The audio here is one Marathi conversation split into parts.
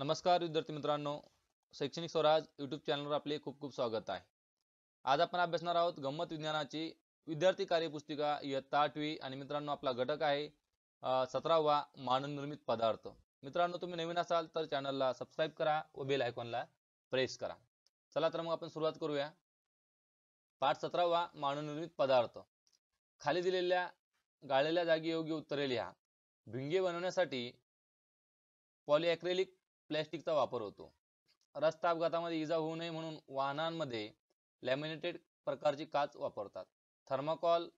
नमस्कार विद्यार्थी मित्रांनो. शैक्षणिक स्वराज यूट्यूब चॅनलवर आपले खूप खूप स्वागत आहे. आज आपण अभ्यासणार आहोत गंमत विज्ञानाची. विद्यार्थी कार्यपुस्तिका इयत्ता आठवी आणि मित्रांनो आपला घटक आहे सतरावा मानवनिर्मित पदार्थ. मित्रांनो तुम्ही नवीन असाल तर चॅनलला सबस्क्राईब करा व बेल आयकॉनला प्रेस करा. चला तर मग आपण सुरुवात करूया. पाठ सतरावा मानवनिर्मित पदार्थ. खाली दिलेल्या गाळलेल्या जागी योग्य उत्तरे लिहा. भिंगे बनवण्यासाठी पॉलिॲक्रेलिक प्लॅस्टिकचा वापर होतो. रस्ता अपघातामध्ये इजा होऊ नये म्हणून वाहनांमध्ये लॅमिनेटेड प्रकारची काच वापरतात. थर्माकॉल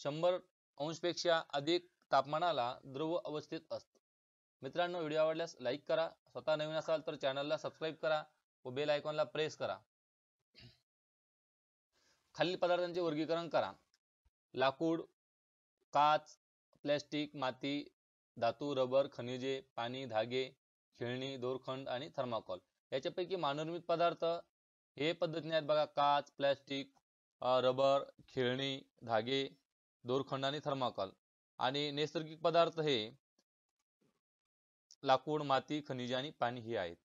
शंभर अंशपेक्षा अधिक तापमानाला द्रव अवस्थेत असतो. मित्रांनो व्हिडिओ आवडल्यास लाईक करा. स्वतः नवीन असाल तर चॅनलला सबस्क्राईब करा व बेल आयकॉनला प्रेस करा. खालील पदार्थांचे वर्गीकरण करा. लाकूड काच प्लॅस्टिक माती धातू रबर खनिजे पाणी धागे खेळणी दोरखंड आणि थर्माकॉल. याच्यापैकी मानवनिर्मित पदार्थ हे पद्धतीने आहेत बघा काच प्लॅस्टिक रबर खेळणी धागे दोरखंड आणि थर्माकॉल. आणि नैसर्गिक पदार्थ हे लाकूड माती खनिजे आणि पाणी ही आहेत.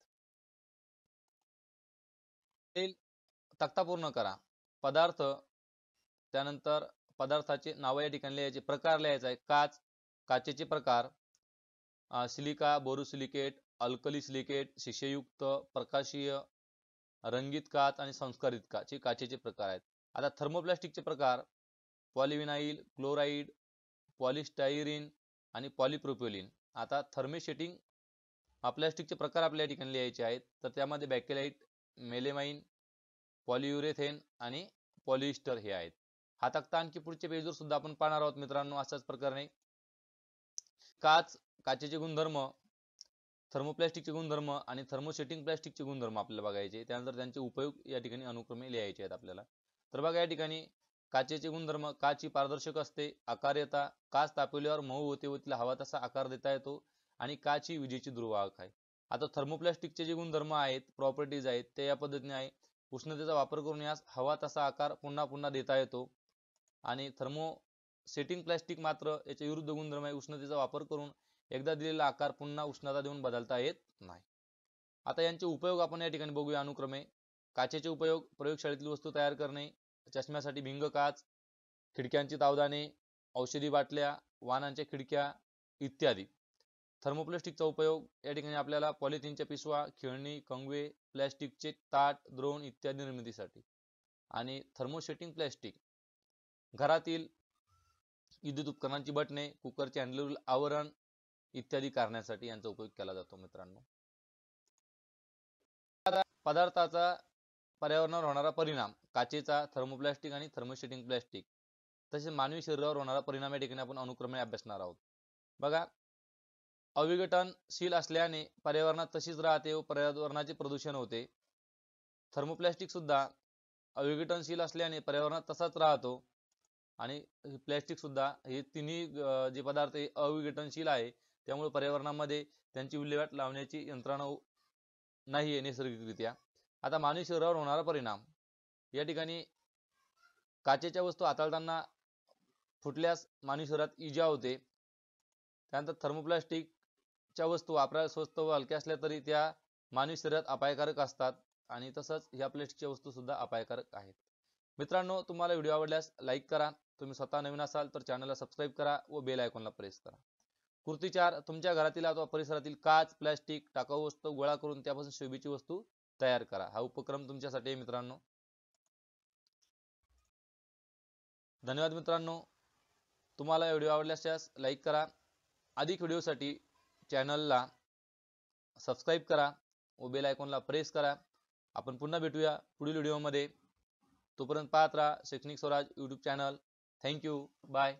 तक्ता पूर्ण करा. पदार्थ त्यानंतर पदार्थाचे नाव या ठिकाणी लिहायचे प्रकार लिहायचा आहे. काच काचेचे प्रकार सिलिका बोरोसिलिकेट अल्कली सिलिकेट शिशेयुक्त प्रकाशीय रंगीत काच आणि संस्कारित काच हे काचेचे प्रकार आहेत. आता थर्मोप्लास्टिकचे प्रकार पॉलिविनाईल क्लोराईड पॉलिस्टायरिन आणि पॉलिप्रोपिलिन आता थर्मेशेटिंग प्लॅस्टिकचे प्रकार आपल्या ठिकाणी लिहायचे आहेत. तर त्यामध्ये बॅकेलाईट मेलेमाइन पॉलियुरेथेन आणि पॉलिस्टर हे आहेत. हा तक्ता आणखी पुढच्या पेजवर सुद्धा आपण पाहणार आहोत मित्रांनो अशाच प्रकारे. काच काचेचे गुणधर्म थर्मोप्लास्टिकचे गुणधर्म आणि थर्मोसेटिंग प्लास्टिकचे गुणधर्म आपल्याला बघायचे त्यानंतर त्यांचे उपयोग या ठिकाणी अनुक्रमे लिहायचे आहेत आपल्याला. तर बघा या ठिकाणी काचेचे गुणधर्म काची पारदर्शक असते आकार येता काच तापवल्यावर मऊ होते व तिला हवा तसा आकार देता येतो आणि काच ही विजेची दुर्वाहक आहे. आता थर्मोप्लास्टिकचे जे गुणधर्म आहेत प्रॉपर्टीज आहेत ते या पद्धतीने आहे. उष्णतेचा वापर करून यास हवा तसा आकार पुन्हा पुन्हा देता येतो. आणि थर्मो सेटिंग प्लास्टिक मात्र याच्या विरुद्ध गुणधर्म आहे. उष्णतेचा वापर करून एकदा दिलेला आकार पुन्हा उष्णता देऊन बदलता येत नाही. आता यांचे उपयोग आपण या ठिकाणी बघूया. अनुक्रमे काचेचे उपयोग प्रयोगशाळेतील वस्तू तयार करणे चष्म्यासाठी भिंग काच खिडक्यांची तावदाने औषधी बाटल्या वाहनांच्या खिडक्या इत्यादी. थर्मोप्लास्टिकचा उपयोग या ठिकाणी आपल्याला पॉलिथिनच्या पिशवा खेळणी कंगवे प्लॅस्टिकचे ताट द्रोण इत्यादी निर्मितीसाठी. आणि थर्मोसेटिंग प्लॅस्टिक घरातील विद्युत उपकरणांची बटणे कुकरचे हँडल आवरण इत्यादी करण्यासाठी यांचा उपयोग केला जातो मित्रांनो. पदार्थाचा पर्यावरणावर होणारा परिणाम काचेचा थर्मोप्लास्टिक आणि थर्मोशेटिंग प्लास्टिक तसेच मानवी शरीरावर होणारा परिणाम या ठिकाणी आपण अनुक्रमे अभ्यासणार आहोत. बघा अविघटनशील असल्याने पर्यावरणात तशीच राहते व पर्यावरणाचे प्रदूषण होते. थर्मोप्लास्टिक सुद्धा अविघटनशील असल्याने पर्यावरणात तसाच राहतो आणि प्लॅस्टिक सुद्धा हे तिन्ही जे पदार्थ अविघटनशील आहे. त्यामुळे पर्यावरणामध्ये त्यांची विल्हेवाट लावण्याची यंत्रणा नाही आहे नैसर्गिकरित्या. आता मानवी शरीरावर होणारा परिणाम. या ठिकाणी काचेच्या वस्तू हाताळताना फुटल्यास मानवी शरीरात इजा होते. त्यानंतर थर्मोप्लास्टिकच्या वस्तू वापरायला स्वस्त व हलक्या असल्या तरी त्या मानवी शरीरात अपायकारक असतात आणि तसंच ह्या प्लास्टिकच्या वस्तू सुद्धा अपायकारक आहेत. मित्रांनो तुम्हाला व्हिडिओ आवडल्यास लाईक करा. तुम्ही स्वतः नवीन असाल तर चॅनलला सबस्क्राईब करा व बेल आयकॉनला प्रेस करा. कृती चार तुमच्या घरातील अथवा परिसरातील काच प्लॅस्टिक टाकाऊ वस्तू गोळा करून त्यापासून शोभेची वस्तू तयार करा. हा उपक्रम तुमच्यासाठी आहे मित्रांनो. धन्यवाद मित्रांनो. तुम्हाला व्हिडिओ आवडल्यास लाईक करा. अधिक व्हिडिओसाठी चॅनलला सबस्क्राईब करा. व बेल आयकॉनला प्रेस करा. आपण पुन्हा भेटूया पुढील व्हिडिओमध्ये. तोपर्यंत पाहत राहा शैक्षणिक Swaraj YouTube channel thank you bye